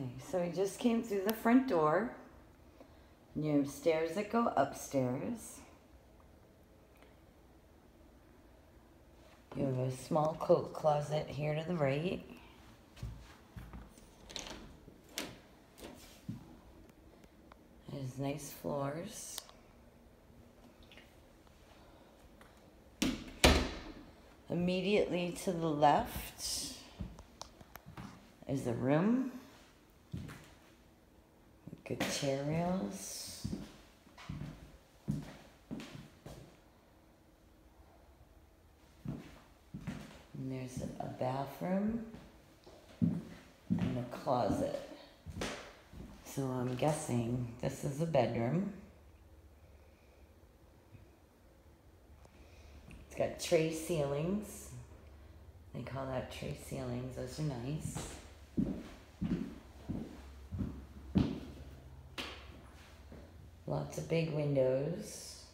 Okay, so we just came through the front door. And you have stairs that go upstairs. You have a small coat closet here to the right. Has nice floors. Immediately to the left is a room. Rails. And there's a bathroom and a closet. So I'm guessing this is a bedroom. It's got tray ceilings. They call that tray ceilings. Those are nice. Lots of big windows.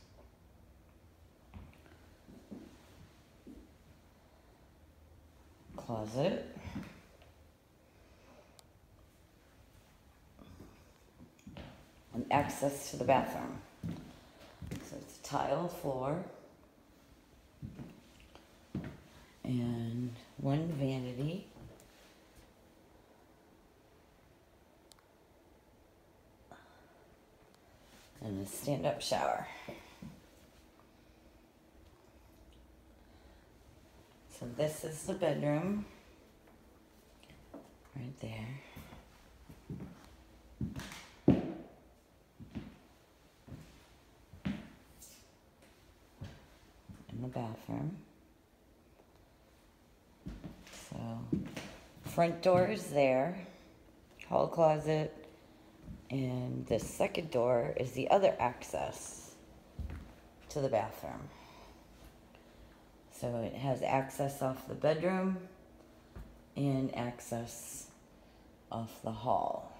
Closet. And access to the bathroom. So it's a tile floor. And one vanity. And a stand-up shower. So this is the bedroom, right there. And the bathroom. So, front door is there, hall closet, and the second door is the other access to the bathroom. So it has access off the bedroom and access off the hall.